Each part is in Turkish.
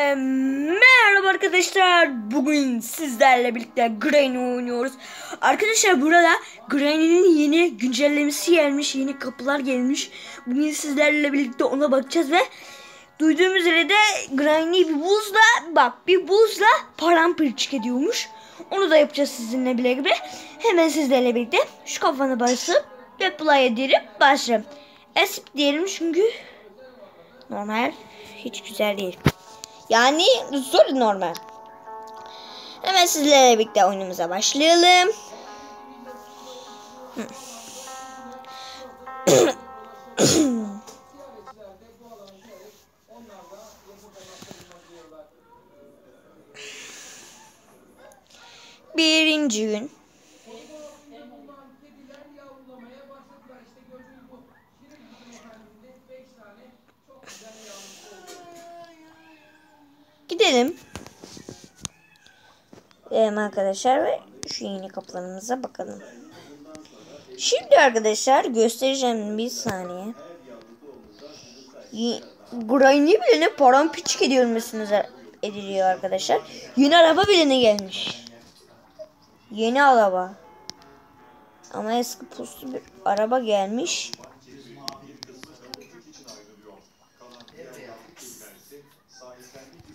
Ee, Merhaba arkadaşlar. Bugün sizlerle birlikte Granny oynuyoruz. Arkadaşlar burada Granny'nin yeni güncellemesi gelmiş. Yeni kapılar gelmiş. Bugün sizlerle birlikte ona bakacağız ve duyduğum üzere de Granny bir buzla bak bir buzla paramparçık ediyormuş. Onu da yapacağız sizinle bile gibi. Hemen sizlerle birlikte şu kafanı basıp apply edelim başlayalım. Esip diyelim çünkü normal hiç güzel değil. Yani zor normal. Hemen sizlerle birlikte oyunumuza başlayalım. Gidelim. Gidelim arkadaşlar ve şu yeni kapılarımıza bakalım. Şimdi arkadaşlar göstereceğim bir saniye. Granny bile ne paramparçık edilmesiniz ediliyor arkadaşlar. Yeni araba bile ne gelmiş. Yeni araba. Ama eski puslu bir araba gelmiş.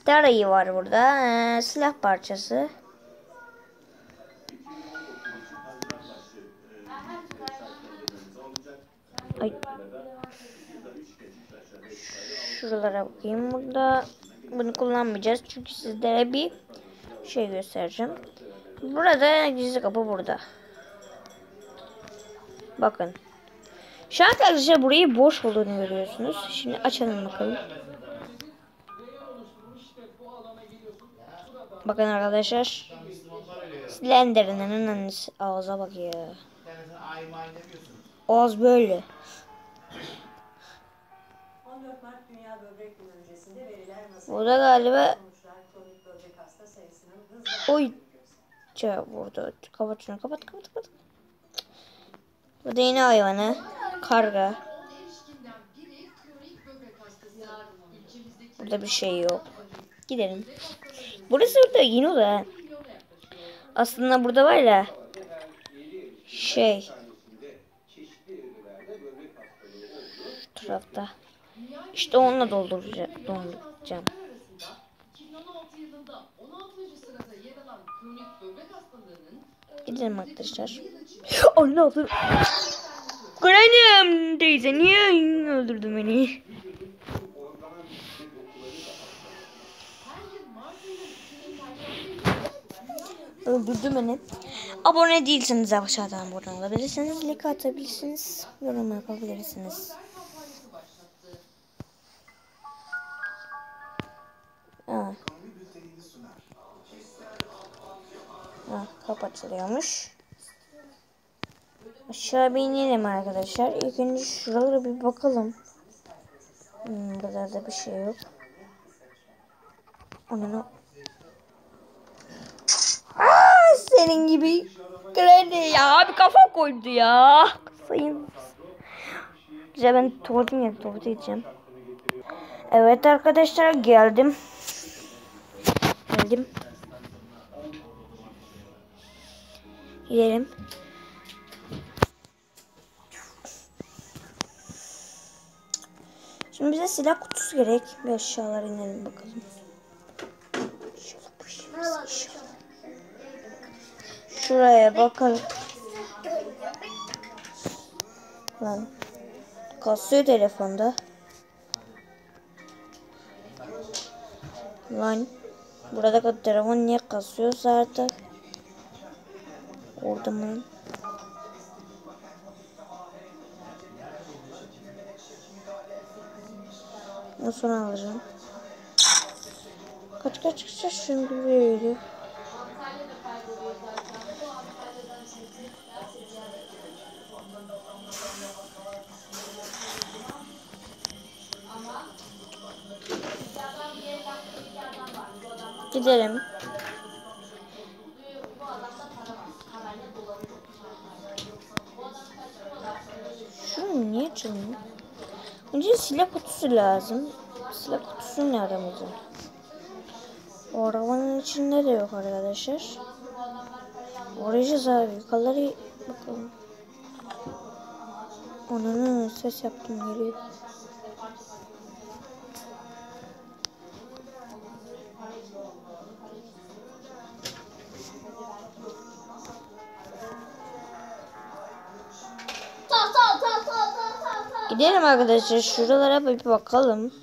Tarayı var burada. Ee, silah parçası. Ay. Şuralara bakayım. Burada bunu kullanmayacağız. Çünkü sizlere bir şey göstereceğim. Burada gizli kapı burada. Bakın. Şu an arkadaşlar burayı boş olduğunu görüyorsunuz. Şimdi açalım bakalım. Bakın arkadaşlar. Slenderman'ın annesi ağza bak ya. Ağız böyle. 14 Mart Dünya Böbrek Günü öncesinde verilen galiba hasta sayısının hızla oy. Ça burada. Kapat şunu kapat kapat kapat. Burada yine hayvanı. Karga. Burada bir şey yok. Gidelim. Burası burada yeni oda. Aslında burada var ya şey şu tarafta. İşte onunla dolduracağım. dolduracağım. 2016 yılında 16. sırada yer alan kronik böbrek hastalığının Gidelim arkadaşlar. Ay ne yaptın? Granny'm teyze niye öldürdün beni? Öldürdü beni. Abone değilseniz aşağıdan abone olabilirsiniz. Like atabilirsiniz. Yorum yapabilirsiniz. Ha, kapı açılıyormuş. Aşağı bir inelim arkadaşlar. İlk önce şuralara bir bakalım. Hmm, burada da bir şey yok. Onu senin gibi Granny ya bir kafa koydu ya. Sayın. Güzel ben tuvaletim geldi tuvalete gideceğim. Evet arkadaşlar geldim. Geldim. Gidelim. Şimdi bize silah kutusu gerek. Bir aşağılara inelim bakalım. İnşallah inşallah. Şuraya bakalım. Lan. Kasıyor telefonda. Lan. Burada telefon niye kasıyorsa artık. Orada mı? Onu sonra alacağım. Kaç kaç kaç şimdi buraya Gidelim. Şunu niye açılmıyor? Önce silah kutusu lazım. Silah kutusu nerede bizim? O arabanın içinde de yok arkadaşlar. Arayacağız abi. Yukarıları bakalım. Onun ses yaptım geliyor. Gidelim arkadaşlar şuralara bir bakalım.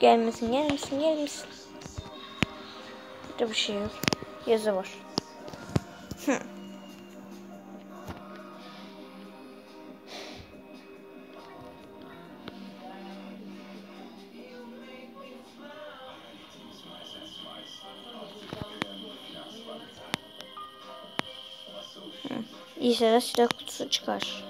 Gelmesin gelmesin gelmesin. Burada bir şey yok. Yazı var. Hı. İnşallah silah kutusu çıkar.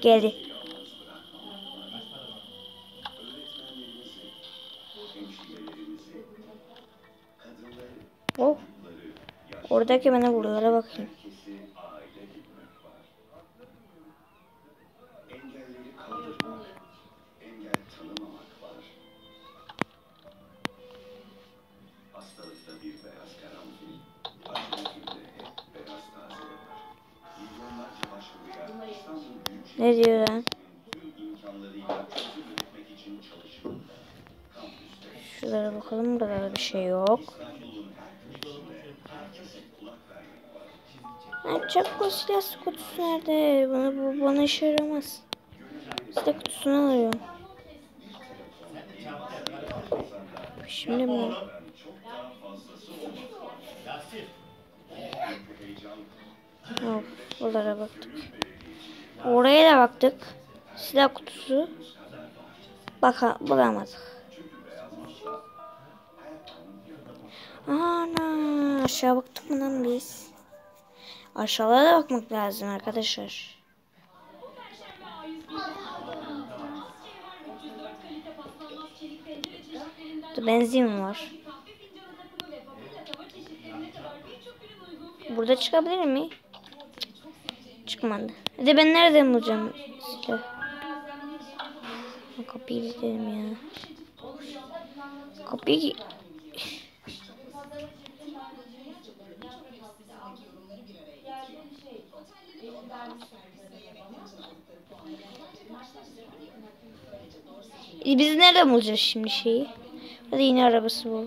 Geldi. Oh. Oradaki bana buralara bakayım. Ne diyor lan? Şuralara bakalım. Burada bir şey yok. Çakma silah kutusu nerede? Bana, bu bana işe yaramaz. Silah kutusunu alıyorum. Şimdi mi? Yok, buralara baktık. Oraya da baktık. Silah kutusu. Baka, bulamadık. Ana aşağı baktık mı lan biz? Aşağılara da bakmak lazım arkadaşlar. Benzin var. Burada çıkabilir mi? Çıkmadı. Hadi ben nereden bulacağım silah? Kapıyı gidelim ya. Kapıyı... E biz nereden bulacağız şimdi şeyi? Hadi yine arabası bul.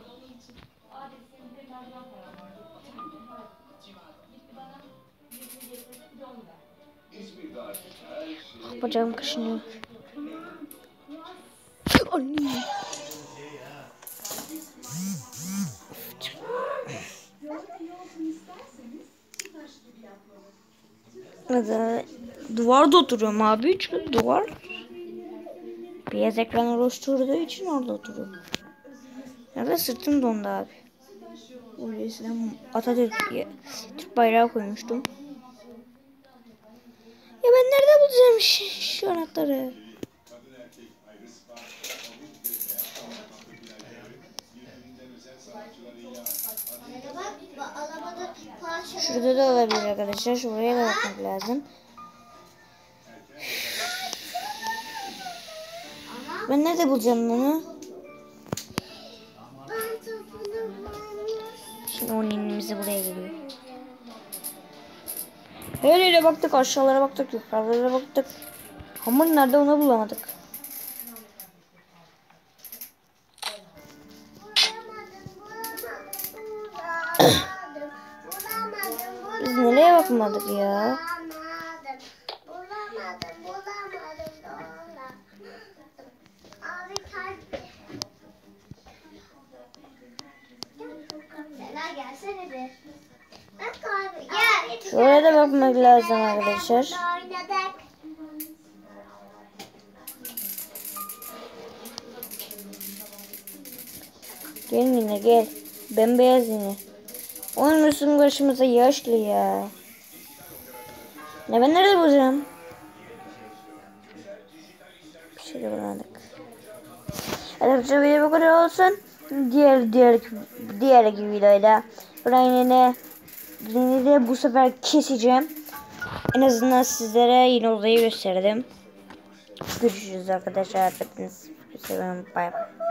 Bacağım kaşınıyor. Anne. Duvarda oturuyorum abi. Çünkü duvar beyaz ekran oluşturduğu için orada oturuyorum. Nerede sırtım dondu abi. Eskiden Atatürk Türk bayrağı koymuştum. Nerede bulacağım şu, anahtarı? Şurada da olabilir arkadaşlar. Şuraya da bakmak lazım. Ben nerede bulacağım bunu? Şimdi onun buraya geliyor. Her yere baktık, aşağılara baktık, yukarılara baktık. Hamur nerede onu bulamadık. Biz nereye bakmadık ya? Gelsene bir. Şuraya da bakmak lazım arkadaşlar. Gel yine gel. Bembeyaz yine. Onun üstün başımıza yaşlı ya. Ne ben nerede bulacağım? Bir şey de bulamadık. Arkadaşlar video bu kadar olsun. Diğer diğer diğer videoyla Ryan'e Ryan'i de bu sefer keseceğim. En azından sizlere yine odayı gösterdim. Görüşürüz arkadaşlar. Hepinizi seviyorum. Bay bay.